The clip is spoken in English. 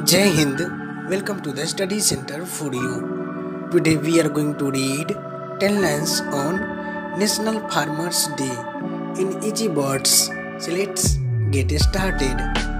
Jai Hind, welcome to the study center for you. Today we are going to read 10 lines on National Farmers Day in easy words. So let's get started.